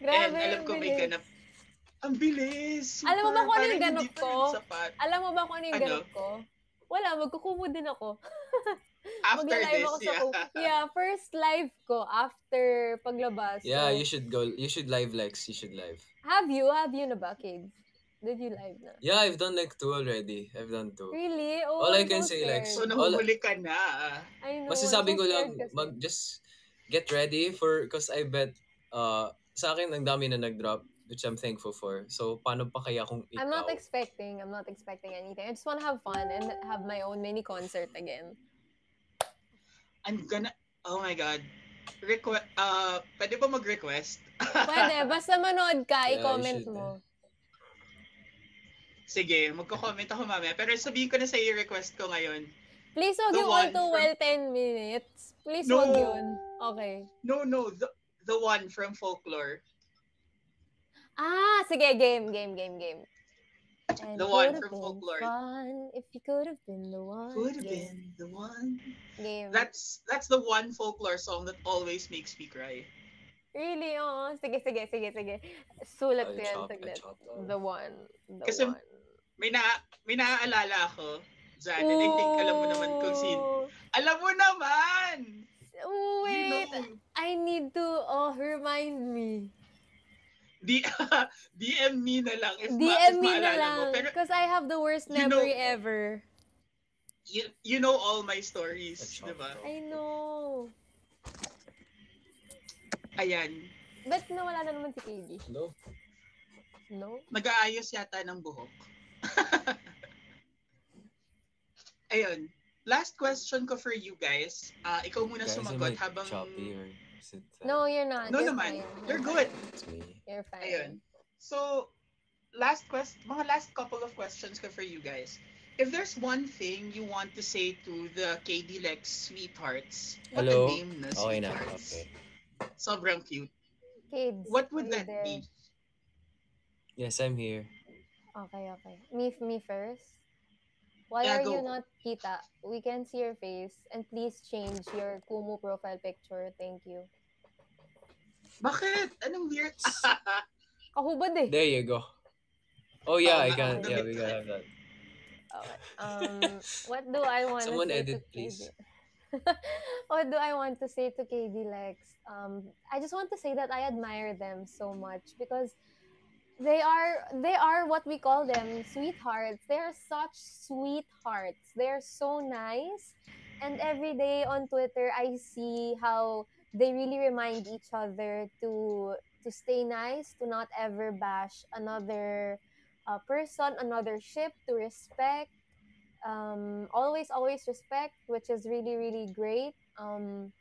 Grabe, And alam ko may ganap. Ang bilis! Alam mo ba Super. kung ano yung ganap ko? Alam mo ba kung ano yung Ano? ganap ko? Wala, magkukumo din ako. After this, ako sa yeah. ku- Yeah, first live ko after paglabas. Yeah, So, you should go. You should live Lex. You should live. Have you? Have you na ba, kids? Did you live na? Yeah, I've done like two already. I've done two. Really? Oh, All I I'm can so say, like, So, scared. nahuli ka na. I know, Masasabi I'm ko so lang, scared kasi. mag just get ready for, because I bet, uh, sa akin, ang dami na nag-drop, which I'm thankful for. So, paano pa kaya kung ikaw? I'm not expecting. I'm not expecting anything. I just want to have fun and have my own mini concert again. I'm gonna... Oh my God. Request... Uh, pwede ba mag-request? Pwede, basta manood ka, Yeah, i-comment mo. Sige, magko-comment ako mamaya. Pero sabihin ko na sa iyo request ko ngayon. Please wag The yung all too from- well 10 minutes. Please No. wag yun. Okay. No, no. The, the one from Folklore. Ah, sige, game, game, game, game. And The one from been Folklore. Fun if you could have been the one. Could have been the one. Game. That's that's the one folklore song that always makes me cry. Really? Oo. Sige, sige, sige, sige. Sulat I ko yan. chop, Saglit. chop. The one. The Kasi one. May na may naaalala ako. Jan, and I think alam mo naman kung sino. Alam mo naman! Oh, You know. I need to, oh, remind me. D DM me na lang if, ma- if DM me na lang. Because I have the worst You know- memory ever. you, you know all my stories, di ba? I know. Ayan. Ba't nawala na naman si KD? No? No? Nag-aayos yata ng buhok. Ayun. Last question ko for you guys. Ah, ikaw muna Guys, sumagot habang... choppy or is it, uh, No, you're not. No you're naman. fine. You're good. It's me. You're fine. Ayun. So, last quest, mga last couple of questions ko for you guys. If there's one thing you want to say to the KD Lex sweethearts, what Hello? a name na Okay na. sweethearts. Okay. Sobrang cute. Kids. What would that there? be? Yes, I'm here. Okay, okay. Me, me first. Why Yeah, are you not kita? We can see your face and please change your Kumu profile picture. Thank you. Bakit? Anong weird? Kahubad eh. There you go. Oh yeah, Oh, I can. nakakadamit Yeah, we ka. can have that. Okay. Um, what do I want Someone to say edit, to please. KD? what do I want to say to KD Lex? Um, I just want to say that I admire them so much because they are they are what we call them sweethearts. They are such sweethearts. They're so nice, and every day on Twitter I see how they really remind each other to to stay nice, to not ever bash another uh, person, another ship, to respect. Um, always, always respect, which is really, really great. Um,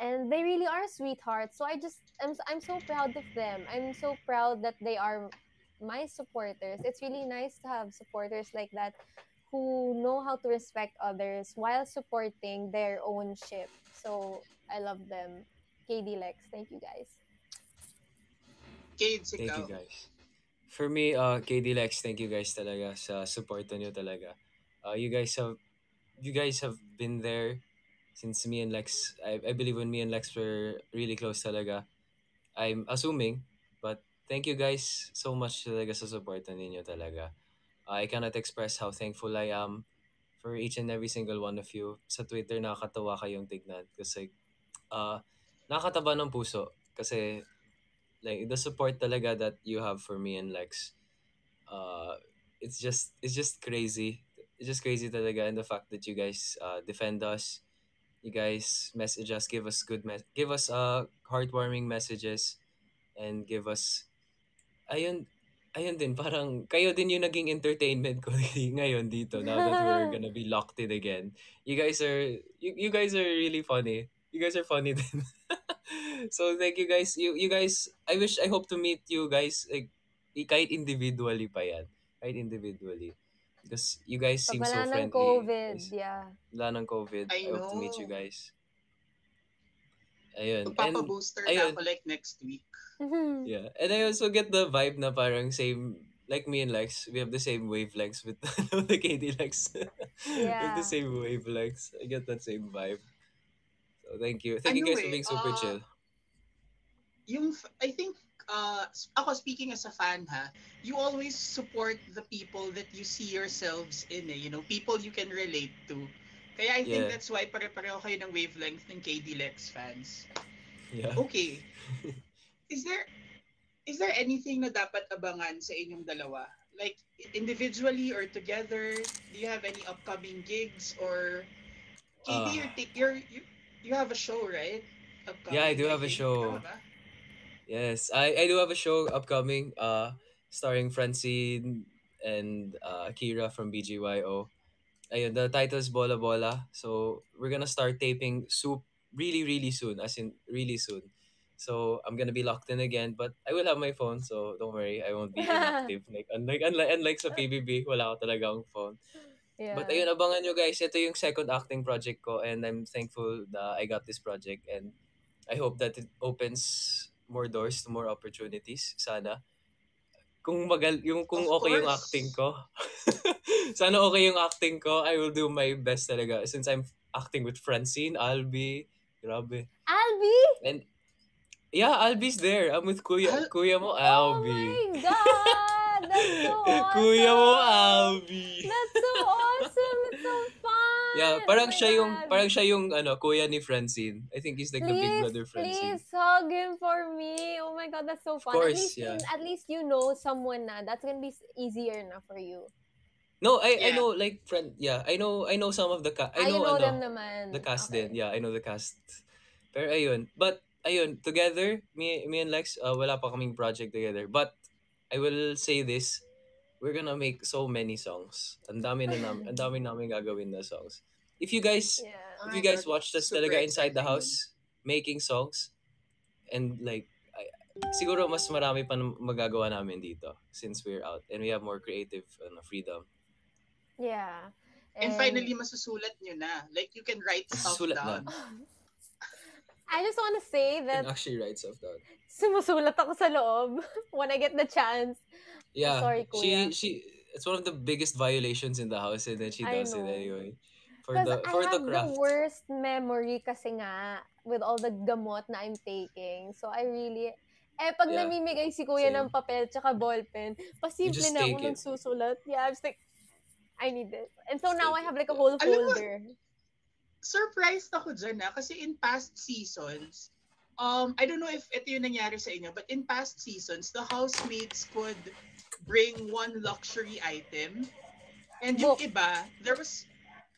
and they really are sweethearts. So I just, I'm, I'm so proud of them. I'm so proud that they are my supporters. It's really nice to have supporters like that who know how to respect others while supporting their own ship. So I love them. KD Lex, thank you guys. Kids, Thank you guys. For me, uh, KD Lex, thank you guys talaga sa support nyo talaga. Uh, you guys have, you guys have been there since me and Lex, I, I believe when me and Lex were really close talaga. I'm assuming, but thank you guys so much talaga sa support ninyo talaga. I cannot express how thankful I am for each and every single one of you. Sa Twitter, nakakatawa kayong tignan. Kasi, uh, nakakataba ng puso. Kasi, like, the support talaga that you have for me and Lex, uh, it's just, it's just crazy. It's just crazy talaga. And the fact that you guys uh, defend us, you guys message us, give us good, mes- give us uh, heartwarming messages, and give us, ayun, ayun din, parang kayo din yung naging entertainment ko ngayon dito now that we're gonna be locked in again. You guys are, you, you guys are really funny. You guys are funny din. so thank you guys. You you guys, I wish, I hope to meet you guys like, kahit individually pa yan. Kahit individually. Because you guys seem so wala ng friendly. COVID, guys. yeah. Wala ng COVID. I I, hope to meet you guys. Ayun. And Magpapabooster na ako like next week. Yeah. And I also get the vibe na parang same, like me and Lex, we have the same wavelengths with the KD Lex. Yeah. the same wavelengths. I get that same vibe. So thank you. Thank you Ano guys for being super ah, chill. Yung, I think, uh, ako speaking as a fan ha, you always support the people that you see yourselves in eh, you know, people you can relate to. Kaya I think Yeah. that's why pare-pareho kayo ng wavelength ng KD Lex fans. Yeah. Okay. is there is there anything na dapat abangan sa inyong dalawa? Like individually or together? Do you have any upcoming gigs or KD Ah. you're, you're you, you have a show, right? Upcoming, Yeah, I do have a think. show. Tama ba? Yes, I, I do have a show upcoming, uh, starring Francine and uh, Akira from BGYO. Ayun, the title is Bola Bola. So we're gonna start taping soup really, really soon, as in really soon. So I'm gonna be locked in again, but I will have my phone, so don't worry, I won't be inactive. Like unlike unlike unlike sa PBB, wala ko talagang phone. Yeah. But ayun, abangan nyo guys. Ito yung second acting project ko and I'm thankful that I got this project and I hope that it opens more doors to more opportunities. Sana. Kung magal yung kung Of okay yung course. acting ko. sana okay yung acting ko. I will do my best talaga since I'm acting with Francine, Albi, grabe. Albi! And yeah, Albi's there. I'm with Kuya. Al- Kuya mo, Oh Albi. my God! That's so awesome! Kuya mo, Albi. That's so awesome! Yeah, Oh parang my siya yung God. parang siya yung ano, kuya ni Francine. I think he's like the big please, brother Francine. please hug him for me. Oh my God, that's so fun. course, at least, yeah. at least you know someone na. That's gonna be easier na for you. No, I I Yeah. know like friend, yeah, I know I know some of the ca- I know, know ano, them naman. the cast Okay. din. Yeah, I know the cast. Pero ayun, but ayun, together me me and Lex uh, wala pa kaming project together. But I will say this, we're gonna make so many songs. Ang dami na namin, ang dami namin gagawin na songs. If you guys Yeah. if you guys watched us talaga inside the exciting. house making songs and like I, siguro mas marami pa magagawa namin dito since we're out and we have more creative ano, freedom. Yeah. And finally, masusulat nyo na. Like, you can write stuff Sulat na. down. I just want to say And that actually write stuff down. sumusulat ako sa loob when I get the chance. Yeah. sorry, She kuya. she it's one of the biggest violations in the house and then she I does it know. anyway. For Because the I for have the craft. the worst memory kasi nga with all the gamot na I'm taking. So I really eh pag Yeah. namimigay si kuya Same. ng papel tsaka ballpen, pasimple na ako it. nung susulat. Yeah, I'm just like I need it. And so Just now I have it, like a whole Alam mo, folder. surprised ako dyan na kasi in past seasons, um, I don't know if ito yung nangyari sa inyo, but in past seasons, the housemates could bring one luxury item and yung Book. iba, there was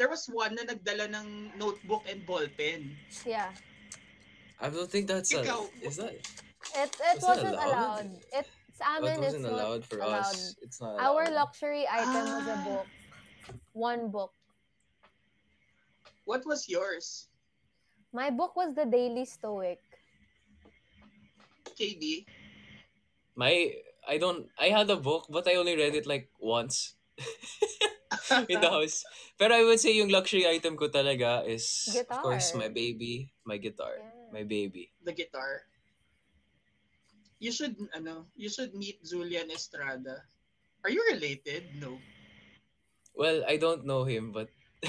there was one na nagdala ng notebook and ballpen. Yeah. I don't think that's a, Ikaw, is that It Was it it wasn't allowed? allowed. It sa amin it's wasn't not allowed for allowed. us. It's not Our luxury item was a Ah. book. One book. What was yours, My book was the Daily Stoic. KD? My I don't I had a book but I only read it like once in the house. Pero I would say yung luxury item ko talaga is of course Guitar. my baby, my guitar, Yeah. my baby. the guitar. You should ano, you should meet Julian Estrada. Are you related? No. Well, I don't know him but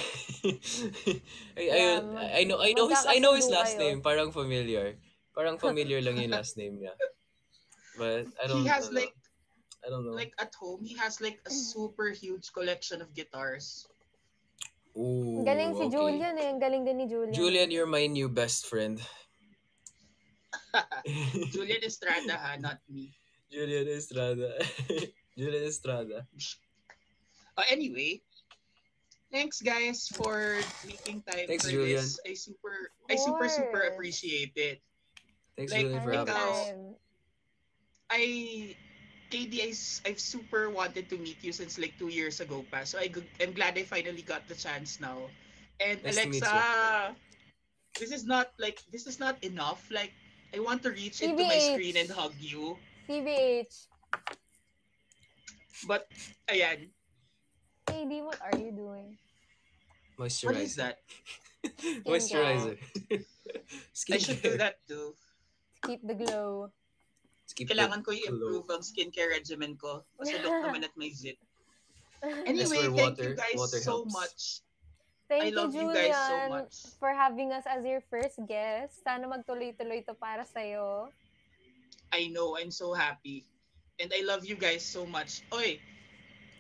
I, Yeah, mag- I know I know his I know his last kayo. name, parang familiar. Parang familiar lang yung last name niya. But I don't He has know. like I don't know. like at home, he has like a super huge collection of guitars. Ooh, Ang galing si okay. Julian eh. Ang galing din ni Julian. Julian, you're my new best friend. Julian Estrada ha, not me. Julian Estrada. Julian Estrada. Uh, anyway, thanks guys for making time Thanks, for Julian. this. I super I super super appreciate it. Thanks, Like, Julian, for having ikaw, us. Anytime. I KD, I, s- I've super wanted to meet you since like two years ago pa. So I'm glad I finally got the chance now. And Nice to meet Alexa, this is not like this is not enough. Like I want to reach into my screen and hug you. CBH. But ayan, KD, what are you doing? Moisturizer. what is that? Moisturizer. I should do that too. Keep the glow. Skip Kailangan ko i-improve ang skincare regimen ko. Kasi look naman at my zit. Anyway, where thank you water- guys water so helps. much. Thank I love you, you Julian, guys so much. for having us as your first guest. Sana magtuloy-tuloy to para sa'yo. I know. I'm so happy. And I love you guys so much. Oy,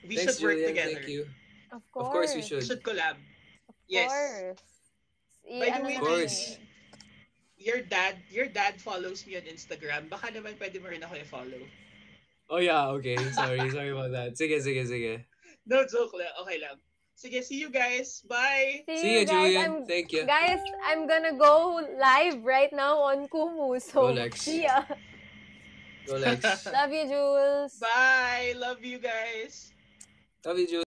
we Thanks, should work Julian. together. Thank you. Of course. Of course we We should. should collab. Of Yes. course. I- By the ano way, Of course. Natin. Your dad, your dad follows me on Instagram. Baka naman pwede mo rin ako i-follow. Oh yeah, okay. Sorry, sorry about that. Sige, sige, sige. No, joke lang. Okay lang. Sige, see you guys. Bye! See you, guys. Julian. I'm, Thank you. Guys, I'm gonna go live right now on Kumu. So, Go, Lex. see ya. Go Lex. Love you, Jules. Bye! Love you guys! Love you, Jules.